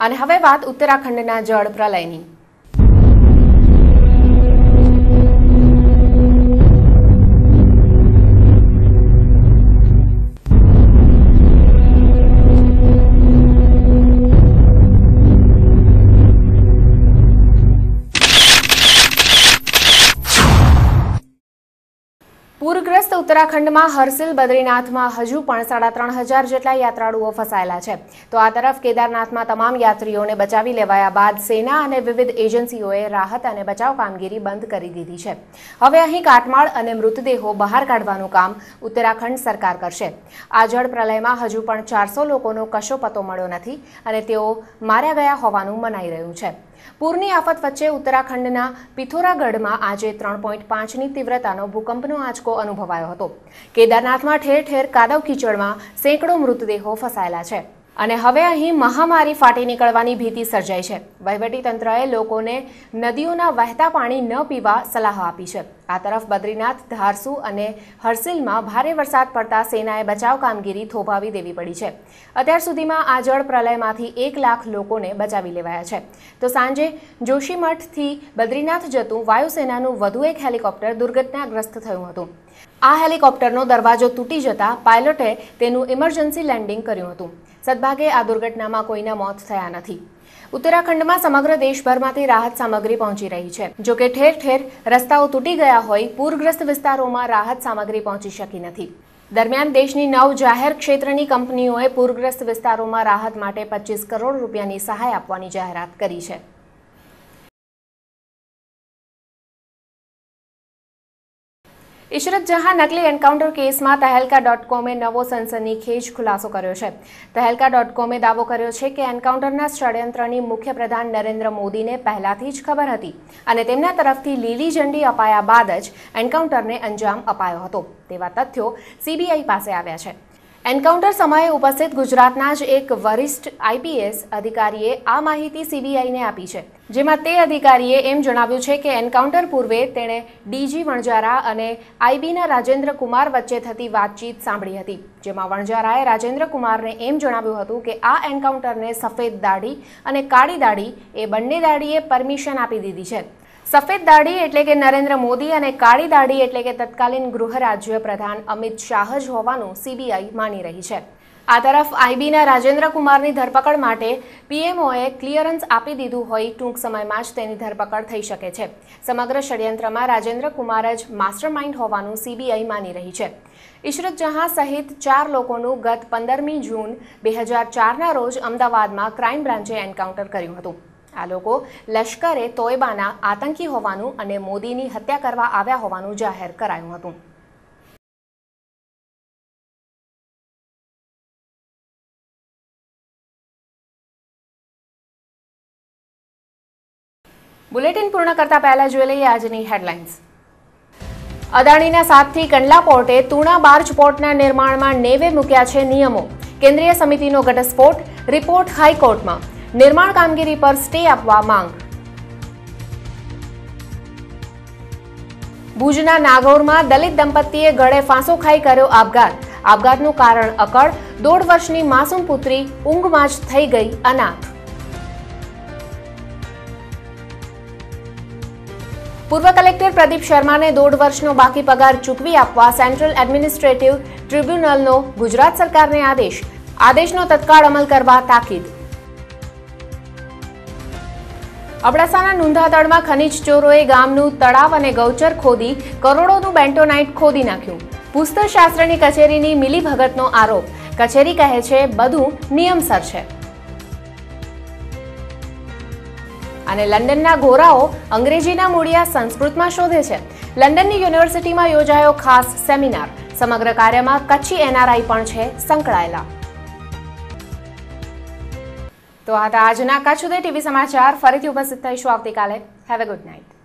અને હવે વાત ઉત્તરાખંડના જળ પ્રલયની. ઉત્તરાખંડમાં હર્સિલ બદ્રીનાથમાં હજુ પણ સાડા ત્રણ હજાર જેટલા યાત્રાળુઓ ફસાયેલા છે. તો આ તરફ કેદારનાથમાં તમામ યાત્રીઓને બચાવી લેવાયા બાદ સેના અને વિવિધ એજન્સીઓએ રાહત અને બચાવ કામગીરી બંધ કરી દીધી છે. હવે અહીં કાટમાળ અને મૃતદેહો બહાર કાઢવાનું કામ ઉત્તરાખંડ સરકાર કરશે. આ જળ પ્રલયમાં હજુ પણ ચારસો લોકોનો કશો પતો મળ્યો નથી અને તેઓ માર્યા ગયા હોવાનું મનાઈ રહ્યું છે. પૂરની આફત વચ્ચે ઉત્તરાખંડના પિથોરાગઢમાં આજે ત્રણ પોઈન્ટ પાંચની તીવ્રતાનો ભૂકંપનો આંચકો અનુભવાયો હતો. કેદારનાથમાં ઠેર ઠેર કાદવ કીચડમાં સેંકડો મૃતદેહો ફસાયેલા છે. અને હવે અહીં મહામારી ફાટી નીકળવાની ભીતિ સર્જાઈ છે. વહીવટીતંત્રએ લોકોને નદીઓના વહેતા પાણી ન પીવા સલાહ આપી છે. આ તરફ બદ્રીનાથ, ધારસુ અને હર્સિલમાં ભારે વરસાદ પડતા સેનાએ બચાવ કામગીરી થોભાવી દેવી પડી છે. અત્યાર સુધીમાં આ જળ પ્રલયમાંથી એક લાખ લોકોને બચાવી લેવાયા છે. તો સાંજે જોશીમઠથી બદ્રીનાથ જતું વાયુસેનાનું વધુ એક હેલિકોપ્ટર દુર્ઘટનાગ્રસ્ત થયું હતું. આ હેલિકોપ્ટરનો દરવાજો તૂટી જતા પાયલોટે તેનું ઇમરજન્સી લેન્ડિંગ કર્યું હતું. સદભાગે આ દુર્ઘટનામાં કોઈના મોત થયા નથી. ઉત્તરાખંડમાં સમગ્ર દેશભરમાંથી રાહત સામગ્રી પહોંચી રહી છે. જો કે ઠેર ઠેર રસ્તાઓ તૂટી ગયા હોય, પૂરગ્રસ્ત વિસ્તારોમાં રાહત સામગ્રી પહોંચી શકી નથી. દરમિયાન દેશની નવ જાહેર ક્ષેત્રની કંપનીઓએ પૂરગ્રસ્ત વિસ્તારોમાં રાહત માટે પચીસ કરોડ રૂપિયાની સહાય આપવાની જાહેરાત કરી છે. ઇશરત જહાં નકલી એન્કાઉન્ટર કેસમાં તહેલકા ડોટ કોમે નવો સનસનીખેજ ખુલાસો કર્યો છે. તહેલકા ડોટ કોમે દાવો કર્યો છે કે એન્કાઉન્ટરના ષડયંત્રની મુખ્ય પ્રધાન નરેન્દ્ર મોદીને પહેલાથી જ ખબર હતી અને તેમના તરફથી લીલી ઝંડી અપાયા બાદ જ એન્કાઉન્ટરને અંજામ અપાયો હતો. તેવા તથ્યો સીબીઆઈ પાસે આવ્યા છે. એન્કાઉન્ટર સમયે ઉપસ્થિત ગુજરાતના જ એક વરિષ્ઠ આઈપીએસ અધિકારીએ આ માહિતી સીબીઆઈને આપી છે. જેમાં તે અધિકારીએ એમ જણાવ્યું છે કે એન્કાઉન્ટર પૂર્વે તેણે ડીજી વણજારા અને આઈબીના રાજેન્દ્ર કુમાર વચ્ચે થતી વાતચીત સાંભળી હતી. જેમાં વણજારાએ રાજેન્દ્ર કુમારને એમ જણાવ્યું હતું કે આ એન્કાઉન્ટરને સફેદ દાઢી અને કાળી દાઢી એ બંને દાઢીએ પરમિશન આપી દીધી છે. સફેદ દાઢી એટલે કે નરેન્દ્ર મોદી અને કાળી દાઢી એટલે કે તત્કાલીન ગૃહ રાજ્ય પ્રધાન અમિત શાહ જ હોવાનું સીબીઆઈ માની રહી છે. આ તરફ આઈબીના રાજેન્દ્ર કુમારની ધરપકડ માટે પીએમઓએ ક્લિયરન્સ આપી દીધું હોય ટૂંક સમયમાં જ તેની ધરપકડ થઈ શકે છે. સમગ્ર ષડયંત્રમાં રાજેન્દ્ર કુમાર જ માસ્ટર માઇન્ડ હોવાનું સીબીઆઈ માની રહી છે. ઇશરત જહાં સહિત ચાર લોકોનું ગત પંદરમી જૂન બે હજાર ચારના રોજ અમદાવાદમાં ક્રાઇમ બ્રાન્ચે એન્કાઉન્ટર કર્યું હતું. આ લોકો લશ્કરે તોયબાના આતંકી હોવાનું અને મોદીની હત્યા કરવા આવ્યા હોવાનું જાહેર કરાયું હતું. બુલેટિન પૂર્ણ કરતા પહેલા જોઈ લઈએ આજની હેડલાઇન્સ. અદાણીના સાથથી કંડલા પોર્ટે તુણા બાર્જ પોર્ટના નિર્માણમાં નેવે મૂક્યા છે નિયમો. કેન્દ્રીય સમિતિનો ઘટસ્ફોટ, રિપોર્ટ હાઈકોર્ટમાં. નિર્માણ કામગીરી પર સ્ટે આપવા માંગ. ભુજના નાગોરમાં દલિત દંપતીએ ગળે ફાંસો ખાઈ કર્યો આપઘાત. આપઘાતનું કારણ અકળ, દોઢ વર્ષની માસૂમ પુત્રી ઊંઘમાં જ થઈ ગઈ અનાથ. પૂર્વ કલેક્ટર પ્રદીપ શર્માને દોઢ વર્ષનો બાકી પગાર ચૂકવી આપવા સેન્ટ્રલ એડમિનિસ્ટ્રેટિવ ટ્રિબ્યુનલનો ગુજરાત સરકારને આદેશ. આદેશનો તત્કાળ અમલ કરવા તાકીદ. અબડાસાના નુંધાતળમાં ખનીજ ચોરોએ ગામનું તળાવ અને ગૌચર ખોદી, કરોડોનું બેન્ટોનાઇટ ખોદી નાખ્યું. પુસ્તકશાસ્ત્રની કચેરીની મિલીભગતનો આરોપ. કચેરી કહે છે, બધું નિયમસર છે. અને લંડનના ગોરાઓ અંગ્રેજીના મૂળિયા સંસ્કૃતમાં શોધે છે. લંડનની યુનિવર્સિટીમાં યોજાયો ખાસ સેમિનાર. સમગ્ર કાર્યમાં કચ્છી એનઆરઆઈ પણ છે સંકળાયેલા. તો આ હતા આજના કચ્છ ટીવી સમાચાર. ફરીથી ઉપસ્થિત થઈશું આવતીકાલે. Have a good night